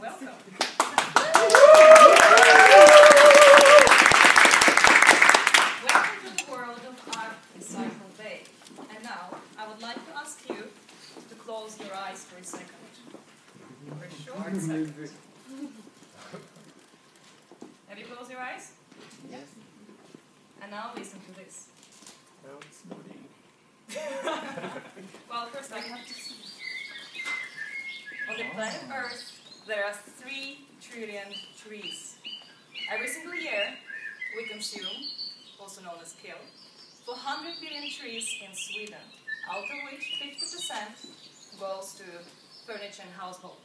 Welcome. To the world of Art Bay. And now, I would like to ask you to close your eyes for a second. For a short second. Have you closed your eyes? Yes. And now listen to this. Well, it's nodding. Well, first I have to see. On the planet Earth, there are three trillion trees. Every single year, we consume, also known as kill, 400 billion trees in Sweden, out of which 50% goes to furniture and household.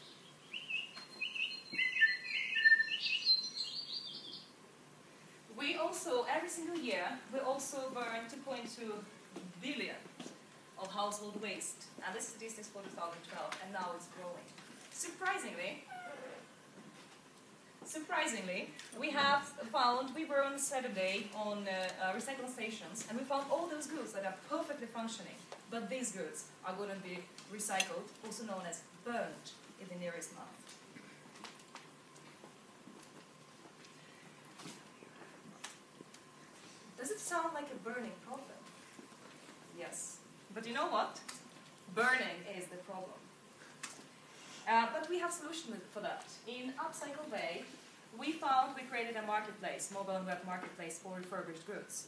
We also, every single year, we also burn 2.2 billion of household waste. And this statistics for 2012, and now it's growing. Surprisingly, surprisingly, we have found, we were on Saturday on uh, uh, recycling stations, and we found all those goods that are perfectly functioning, but these goods are going to be recycled, also known as burnt in the nearest month. Does it sound like a burning problem? Yes. But you know what? Burning is the problem. Uh, but we have solution with- for that. In Upcycle Bay, we found we created a marketplace, mobile and web marketplace for refurbished goods.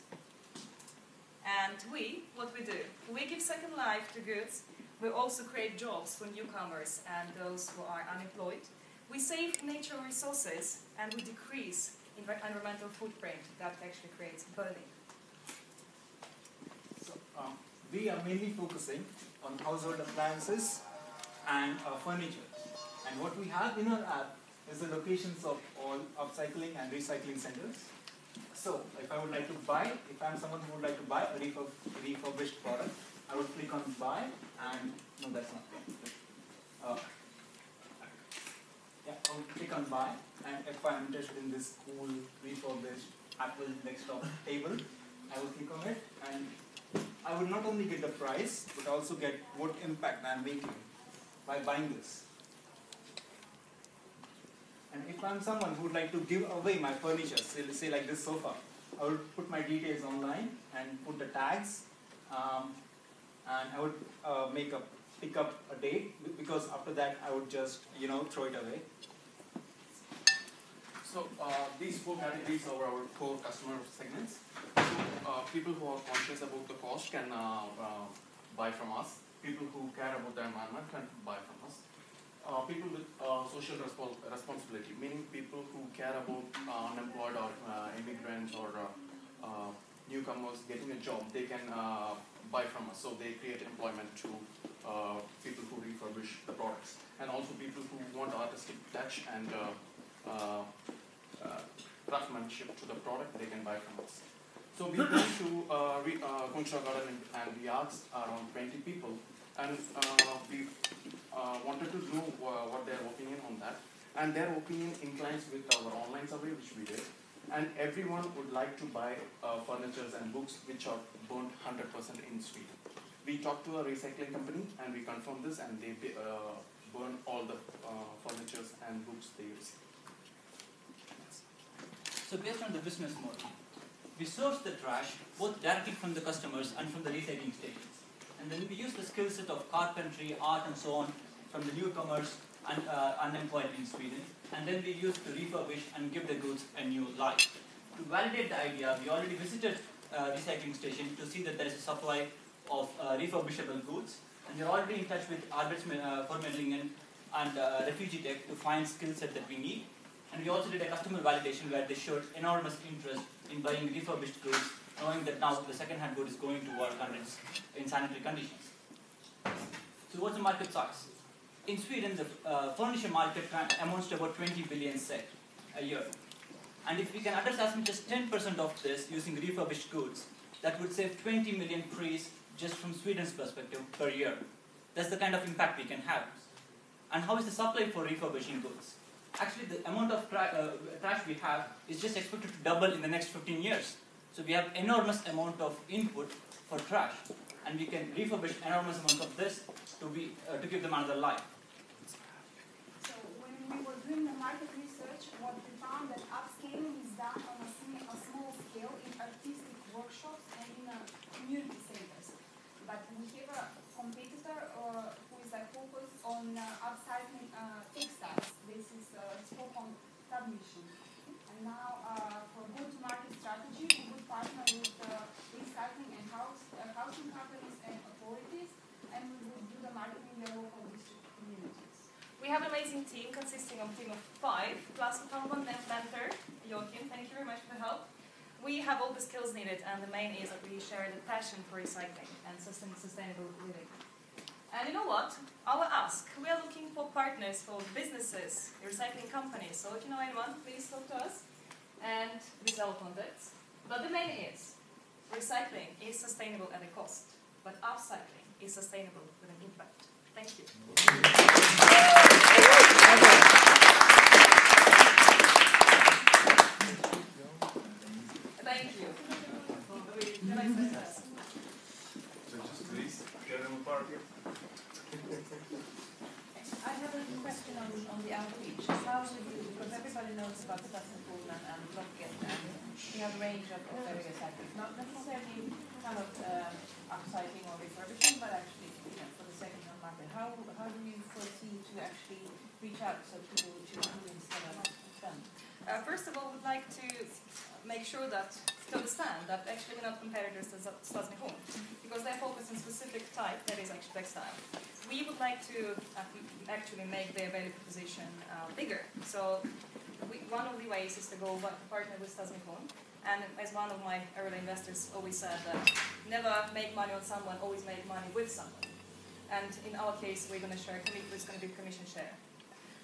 And we, what we do, we give second life to goods. We also create jobs for newcomers and those who are unemployed. We save natural resources and we decrease environmental footprint that actually creates burning. So, um, we are mainly focusing on household appliances and uh, furniture. And what we have in our app is the locations of all upcycling and recycling centers. So, if I would like to buy, if I'm someone who would like to buy a refurb, refurbished product, I would click on buy and no, that's not it. Uh, yeah, I would click on buy, and if I'm interested in this cool refurbished Apple desktop table, I would click on it, and I would not only get the price, but also get what impact I'm making by buying this. And if I'm someone who would like to give away my furniture, say, say like this sofa, I would put my details online and put the tags, um, and I would uh, make a pick up a date because after that I would just you know throw it away. So uh, these four categories are our core customer segments. So uh, people who are conscious about the cost can uh, uh, buy from us. People who care about the environment can buy from us. Uh, people with uh, social respo- responsibility, meaning people who care about uh, unemployed or uh, immigrants or uh, uh, newcomers getting a job, they can buy from us. So they create employment to people who refurbish the products, and also people who want artistic touch and craftsmanship to the product, they can buy from us. So we went to uh, re- Garden and, and we asked around 20 people, and we uh, wanted to know uh, what their opinion on that. And their opinion inclines with our online survey, which we did. And everyone would like to buy uh, furnitures and books which are burnt 100% in Sweden. We talked to a recycling company and we confirmed this, and they uh, burn all the uh, furnitures and books they use. So based on the business model, we source the trash both directly from the customers and from the recycling stations. And then we use the skill set of carpentry, art and so on from the newcomers and uh, unemployed in Sweden. And then we use to refurbish and give the goods a new life. To validate the idea, we already visited uh, recycling station to see that there is a supply of uh, refurbishable goods. And we're already in touch with Arbets uh, and uh, Refugee Tech to find skill set that we need. And we also did a customer validation where they showed enormous interest in buying refurbished goods, knowing that now the second-hand good is going to work and it's in sanitary conditions. So what's the market size? In Sweden, the uh, furniture market amounts to about 20 billion SEK a year. And if we can address as much as 10% of this using refurbished goods, that would save 20 million trees just from Sweden's perspective per year. That's the kind of impact we can have. And how is the supply for refurbishing goods? Actually, the amount of tra- uh, trash we have is just expected to double in the next 15 years. So we have enormous amount of input for trash, and we can refurbish enormous amounts of this to be uh, to give them another life. So when we were doing the market research, what we found that upscaling is done on a, sm- a small scale in artistic workshops and in uh, community centers. But we have a competitor uh, who is like focused on uh, upcycling uh, textiles. This is uh, Stockholm Stadsmission. And now uh, for go-to-market strategy, we would partner with uh, recycling and house, uh, housing companies and authorities, and we would do the marketing in the local district communities. We have an amazing team consisting of a team of five, one mentor, Joachim, thank you very much for the help. We have all the skills needed, and the main is that we share the passion for recycling and sustainable living. And you know what? Our ask, we are looking for partners for businesses, recycling companies. So if you know anyone, please talk to us. And this is our contacts. But the main is, recycling is sustainable at a cost, but upcycling is sustainable with an impact. Thank you. Thank you. Can I say that? I have a question on, on the outreach. How do you, because everybody knows about Stadsmissionen and Blocket and we have a range of of various actors, not necessarily kind of um, upcycling or refurbishing, but actually, you know, for the second-hand market. How, how do you foresee to actually reach out so people would choose instead of them? Uh, first of all, we'd like to make sure that to understand that actually we're not competitors to Stadsmission because they're focused on specific type that is actually textile. We would like to uh, actually make their value proposition uh, bigger. So we, one of the ways is to go partner with Stadsmission. And as one of my early investors always said, that never make money on someone, always make money with someone. And in our case, we're going to share, it's going to be commission share.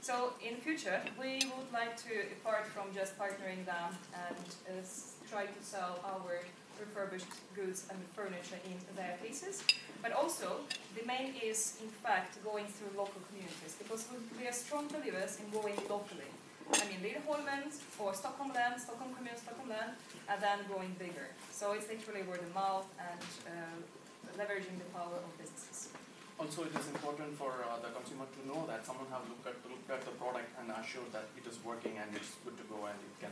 So in future, we would like to, apart from just partnering them and uh, try to sell our refurbished goods and furniture in their places, but also the main is in fact going through local communities because we, are strong believers in going locally. I mean, Liljeholmen or Stockholm land, Stockholm commune, Stockholm land, and then going bigger. So it's literally word of mouth and uh, leveraging the power of businesses. Also, it is important for uh, the consumer to know that someone have looked at looked at the product and assured that it is working and it's good to go and it can.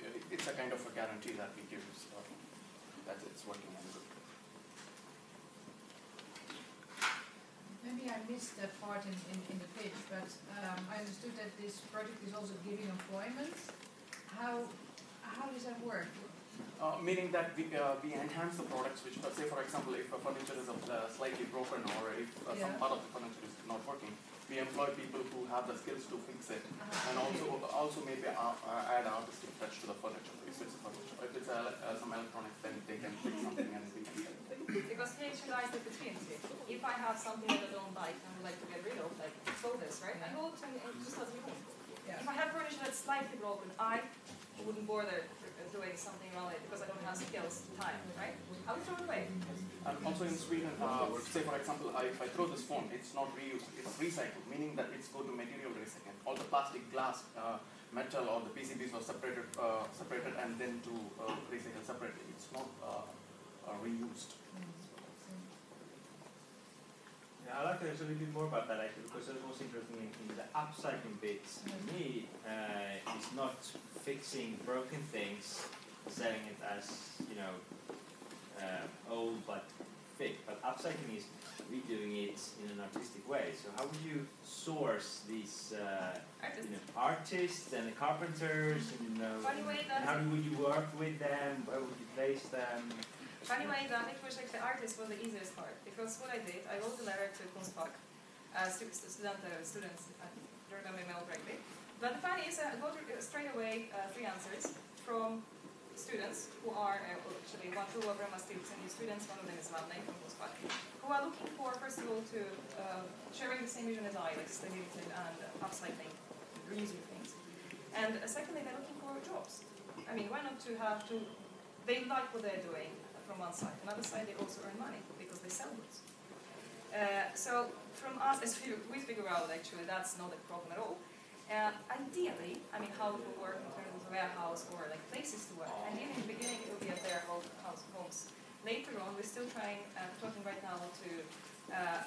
uh, It's a kind of a guarantee that we give uh, that it's working and good. Maybe I missed that part in, in, in the pitch, but um, I understood that this project is also giving employment. How, how does that work? Uh, meaning that we, uh, we enhance the products which, uh, say for example, if a furniture is uh, slightly broken or if uh, some part of the furniture is not working, we employ people who have the skills to fix it Uh-huh. and also also maybe uh, uh, add artistic touch to the furniture if it's a furniture. If it's uh, uh, some electronics, then they can fix something and we can help. Because here lies the opportunity. If I have something that I don't like and would like to get rid of, like throw this, right? I go to to Stadsmission. Yeah. If I have furniture that's slightly broken, I wouldn't bother doing something around it because I don't have skills, time, right? I would throw it away. And also in Sweden, uh, say for example, I, if I throw this phone, it's not reused, it's recycled, meaning that it's go to material recycling. All the plastic, glass, uh, metal, or the PCBs are separated, uh, separated and then to uh, recycle separately. It's not uh, uh, reused. Yeah, I'd like to actually a little bit more about that actually because it was interesting in, in the upcycling bit. To me, uh, it's not fixing broken things, selling it as you know uh, old but fit. But upcycling is redoing it in an artistic way. So how would you source these uh, Artists. you know, artists and the carpenters and you know Funny way and how would you work with them? Where would you place them? Funny way that it was like the artist was the easiest part because what I did, I wrote a letter to Konstfack, uh, stu- stu- student, uh, students, I don't remember correctly. But the funny is, uh, I got uh, straight away uh, three answers from students who are uh, well, actually one, two of them are still senior students, one of them is alumni from Konstfack, who are looking for first of all to uh, sharing the same vision as I, like sustainability and uh, upcycling, reusing things. And uh, secondly, they're looking for jobs. I mean, why not to have to? They like what they're doing from one side. Another side, they also earn money because they sell goods. Uh, so from us, as we, we figure out actually that's not a problem at all. Uh, ideally, I mean, how it will work in terms of warehouse or like places to work. Ideally, in the beginning, it will be at their house, homes. Later on, we're still trying, uh, talking right now to uh,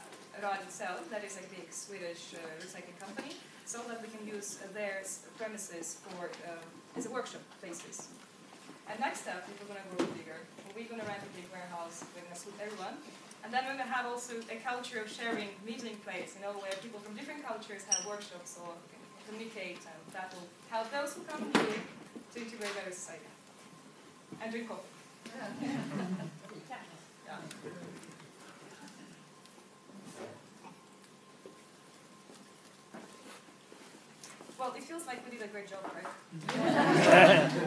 itself, that is a big Swedish uh, recycling company. so that we can use uh, their premises for um, as a workshop places. And next step, if we're going to grow bigger, we're going to rent a big warehouse. We're going to suit everyone. And then we're going to have also a culture of sharing meeting place, you know, where people from different cultures have workshops or communicate, and that will help those who come here to integrate better society. And drink coffee. Yeah. Well, it feels like we did a great job, right?